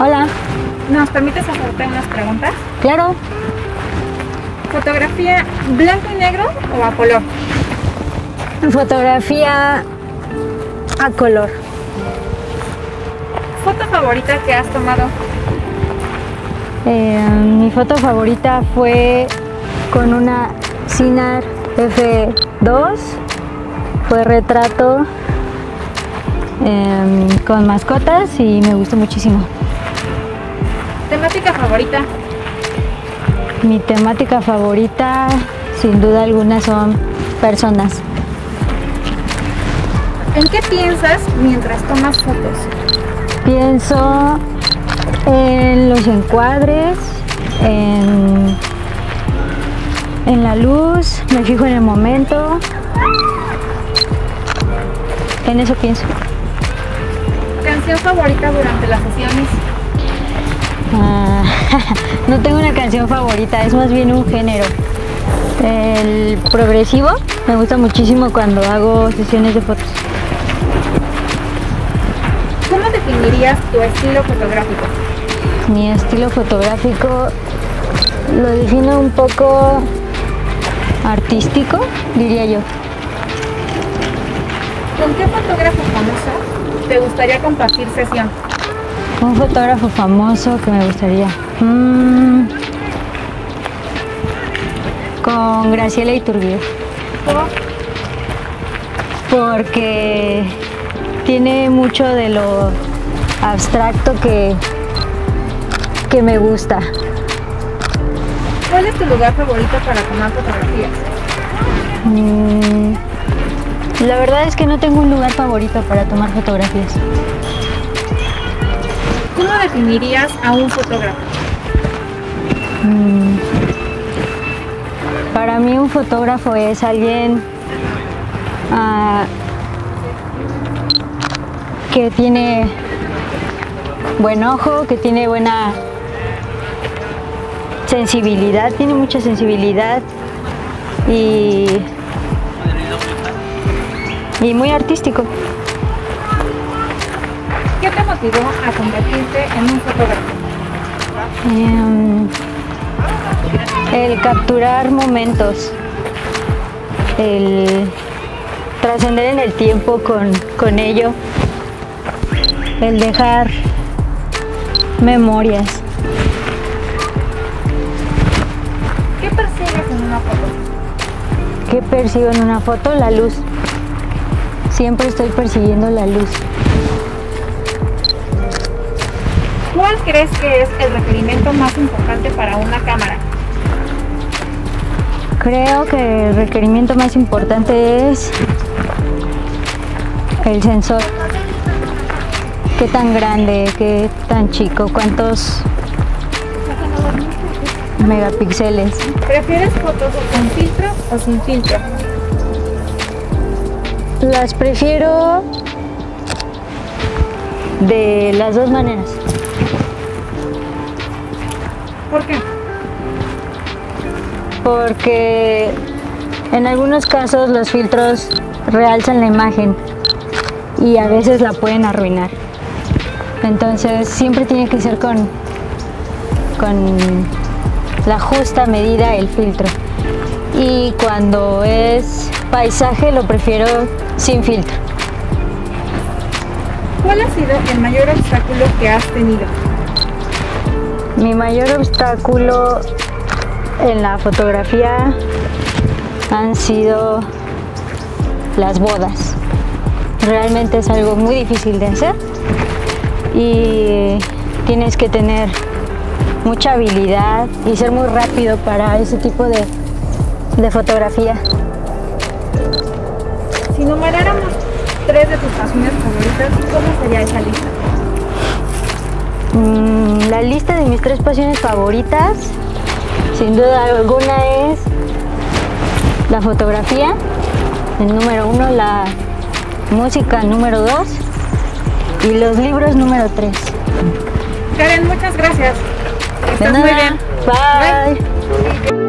Hola, ¿Nos permites hacerte unas preguntas? claro, ¿Fotografía blanco y negro o a color? fotografía a color. ¿Foto favorita que has tomado? Eh, mi foto favorita fue con una Sinar F2, fue retrato em, con mascotas y me gustó muchísimo. ¿Temática favorita? Mi temática favorita, sin duda alguna, son personas. ¿En qué piensas mientras tomas fotos? Pienso en los encuadres, en, en la luz, me fijo en el momento. En eso pienso. ¿Canción favorita durante las sesiones? Ah, no tengo una canción favorita, es más bien un género. El progresivo me gusta muchísimo cuando hago sesiones de fotos. ¿Cómo definirías tu estilo fotográfico? Mi estilo fotográfico lo defino un poco artístico, diría yo. ¿Con qué fotógrafo famoso te gustaría compartir sesión? Un fotógrafo famoso que me gustaría. Mm, con Graciela Iturbide. Porque tiene mucho de lo abstracto que, que me gusta. ¿Cuál es tu lugar favorito para tomar fotografías? Mm, la verdad es que no tengo un lugar favorito para tomar fotografías. ¿Cómo definirías a un fotógrafo? Mm, Para mí un fotógrafo es alguien ah, que tiene buen ojo, que tiene buena sensibilidad, tiene mucha sensibilidad y, y muy artístico. ¿Qué te motivó a convertirte en un fotógrafo? Em, el capturar momentos, el trascender en el tiempo con, con ello, el dejar memorias. ¿Qué persigues en una foto? ¿Qué percibo en una foto? La luz. Siempre estoy persiguiendo la luz. ¿Cuál crees que es el requerimiento más importante para una cámara? Creo que el requerimiento más importante es el sensor. ¿Qué tan grande? ¿Qué tan chico? ¿Cuántos megapíxeles? ¿Prefieres fotos con filtro o sin filtro? Las prefiero de las dos maneras. ¿Por qué? Porque en algunos casos los filtros realzan la imagen y a veces la pueden arruinar. Entonces siempre tiene que ser con, con la justa medida el filtro. Y cuando es paisaje lo prefiero sin filtro. ¿Cuál ha sido el mayor obstáculo que has tenido? Mi mayor obstáculo en la fotografía han sido las bodas. Realmente es algo muy difícil de hacer y tienes que tener mucha habilidad y ser muy rápido para ese tipo de, de fotografía. Si numeráramos tres de tus pasiones favoritas, ¿cómo sería esa lista? Mm, la lista de mis tres pasiones favoritas, sin duda alguna, es la fotografía, el número uno, la música número dos y los libros número tres. Karen, muchas gracias. Estás muy bien. Bye.